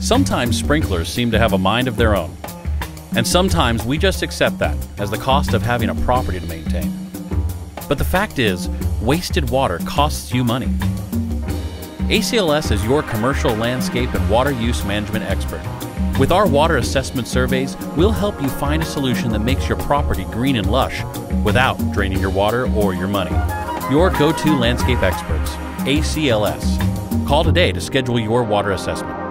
Sometimes sprinklers seem to have a mind of their own. And sometimes we just accept that as the cost of having a property to maintain. But the fact is, wasted water costs you money. ACLS is your commercial landscape and water use management expert. With our water assessment surveys, we'll help you find a solution that makes your property green and lush without draining your water or your money. Your go to landscape experts, ACLS. Call today to schedule your water assessment.